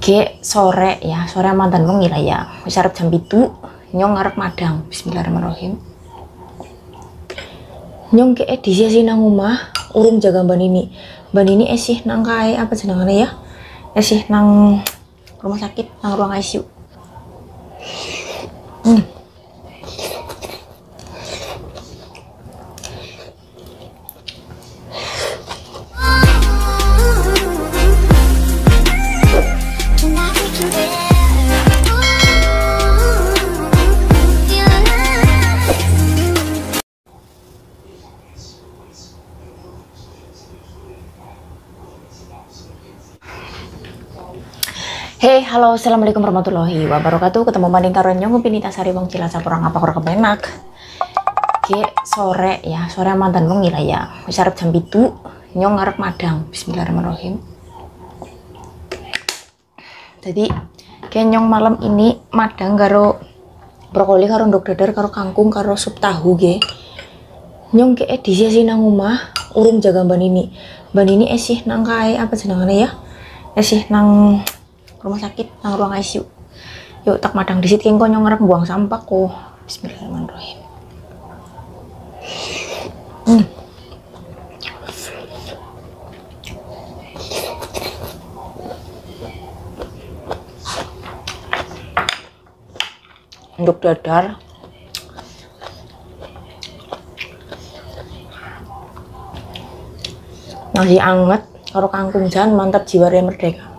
Ge sore ya, sore mantan wengi lah ya. Arep jam 7, nyong ngarep madang. Bismillahirrahmanirrahim. Nyong ke edisi sih nang omah, urung jaga mbak Nini. Mbak Nini esih nang kae apa jenengane ya? Esih nang rumah sakit, nang ruang ICU. Hmm. Halo, assalamualaikum warahmatullahi wabarakatuh. Ketemu maning karo nyong pinita sari wong cilacap orang apa kurang kepenak. Ge sore ya, sore mantan wengi lah ya. Wis jam 7, nyong ngarep madang. Bismillahirrahmanirrahim. Jadi kayak nyong malam ini madang karo brokoli karo ndok dadar karo kangkung karo sup tahu ge. Nyong ke edisi sih nang omah, urung jaga mbak Nini. Mbak Nini esih nang kae apa jenengane ya? Esih nang rumah sakit nang ruang ICU yuk tak madang disit kengko nyong ngarep buang sampah kok Bismillahirrahmanirrahim. Hmm. untuk dadar. Nasi anget karo kangkung jan mantap jiwa merdeka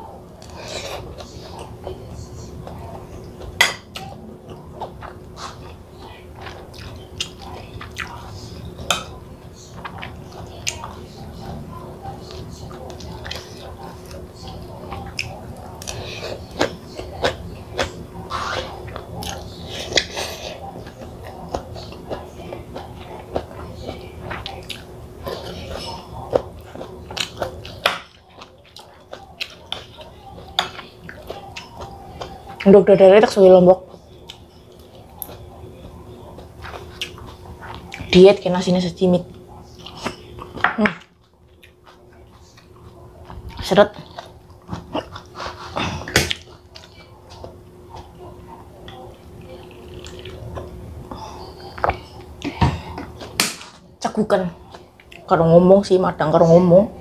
Untuk dadar tak suwi lombok. Diet kena sini secimit. Hmm. Seret. Cakukan. Karo ngomong sih, madang karo ngomong.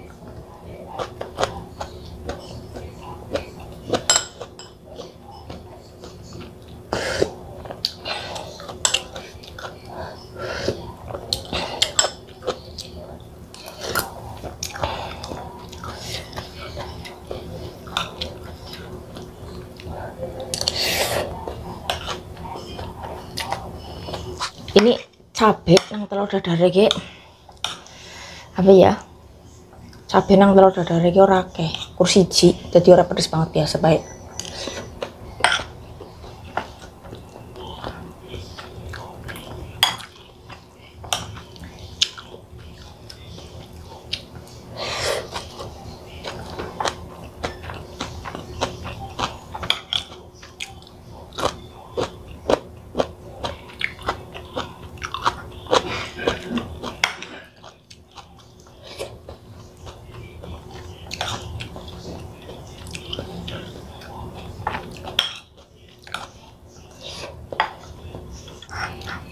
Ini cabe nang telur dadar iki apa ya? Cabe nang telur dadar iki ora akeh. Kur siji dadi ora pedes banget biasa baik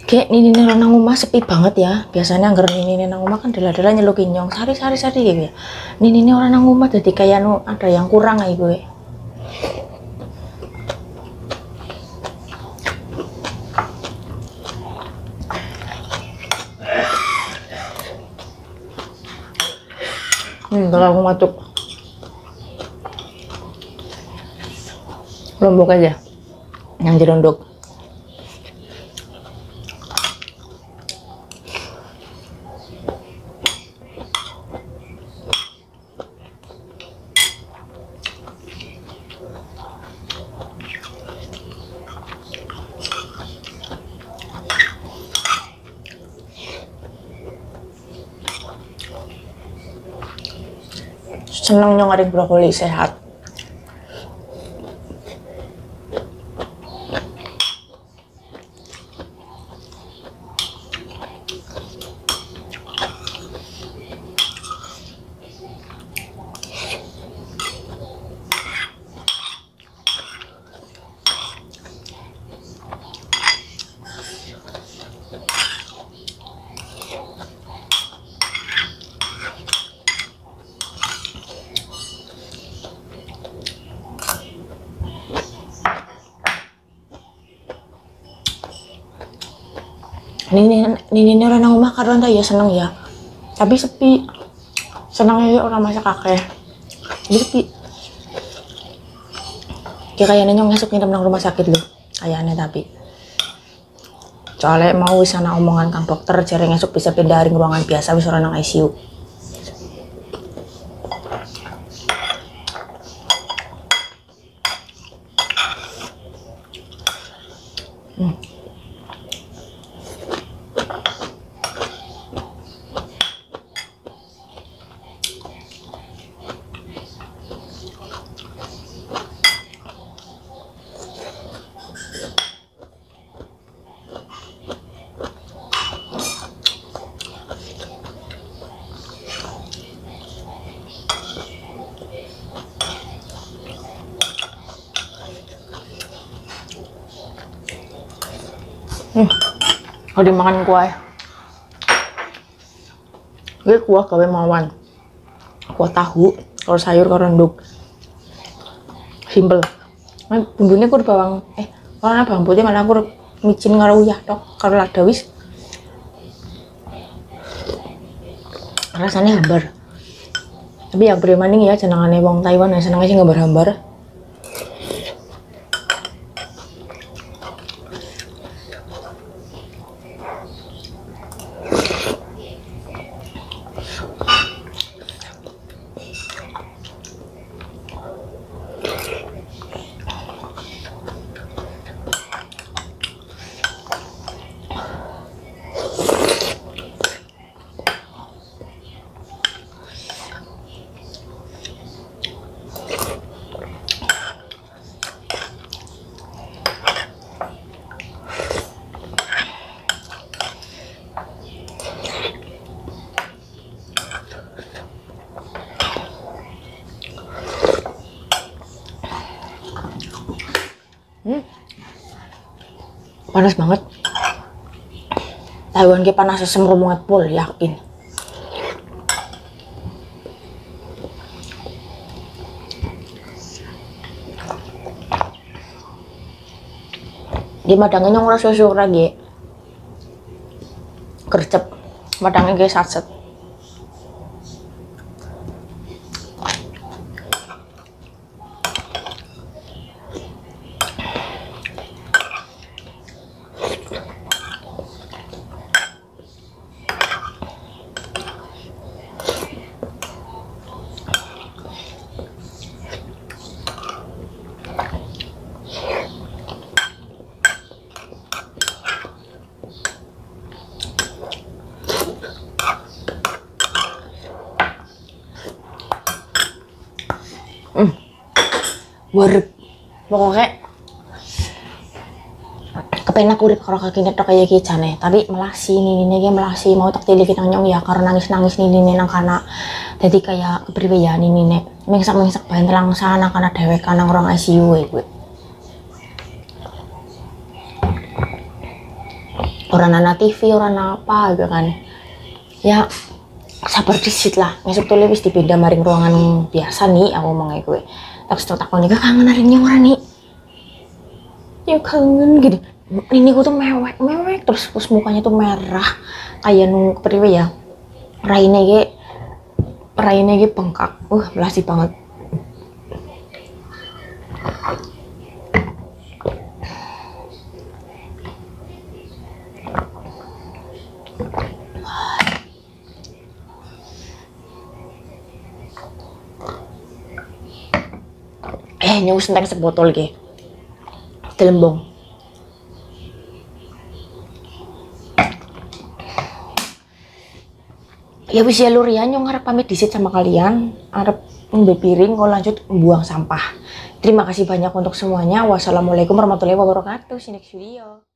Kayak ini nang nang rumah sepi banget ya. Biasanya anggar ini nang rumah kan dela-dela nyelukin nyong sari sari sari gitu ya. Ini ini orang nang rumah jadi kayak nu ada yang kurang aja gue. Hmm, kalau aku matuk lombok aja yang jerondok seneng nyong ada brokoli sehat Nini nini orang nang omah karo ya seneng ya. Tapi sepi. Senengnya orang masak kakek. Jadi sepi. Kayak kayaknya nyong ngasuk nginep nang rumah sakit loh. Kayaknya tapi. Soalnya mau wis ana omongan kang dokter jare ngesuk bisa pindah ring ruangan biasa wis ora nang ICU. Hmm. Hmm. Kalau dimakan kuah. Ini kuah gawe mawan. Kuah tahu, kalau sayur kalau renduk. Simple. Nah, bumbunya kur bawang eh warna bawang putih malah kur micin karo uyah tok karo lada wis. Rasanya hambar. Tapi yang beri maning ya jenengane wong Taiwan yang senengnya sih gambar-hambar. Panas banget. Taiwan ke panas semua banget pol yakin. Di madangnya rasa susu lagi. Kercep. Madangnya kayak satset. Hmm. Wareg. Pokoknya kepenak urip karo kaki netok kayak gitu jane. Tapi melasi ini ini kayak melasi. Mau tak tili kita nyong ya karena nangis nangis ini ini nang kana. Jadi kayak kepribadian ini nih mengsak mengsak bahan telang sana karena dewek kanang orang ICU ya gue orang nana TV orang apa gitu kan. Ya sabar disit lah. Ngesuk tuh wis dipindah maring ruangan biasa nih aku ngomong kayak gue terus takon nih kangen hari orang nih. Ya kangen gitu. Ini gue tuh mewek mewek. Terus terus mukanya tuh merah. Kayak nung kepriwe ya? Raine ge raine ge bengkak uh belasi banget nyus entek sebotol ge. Telembong. Ya wis ya lur ya. Nyong harap pamit disit sama kalian. Harap ambil piring kalau lanjut buang sampah. Terima kasih banyak untuk semuanya. Wassalamualaikum warahmatullahi wabarakatuh. See you next video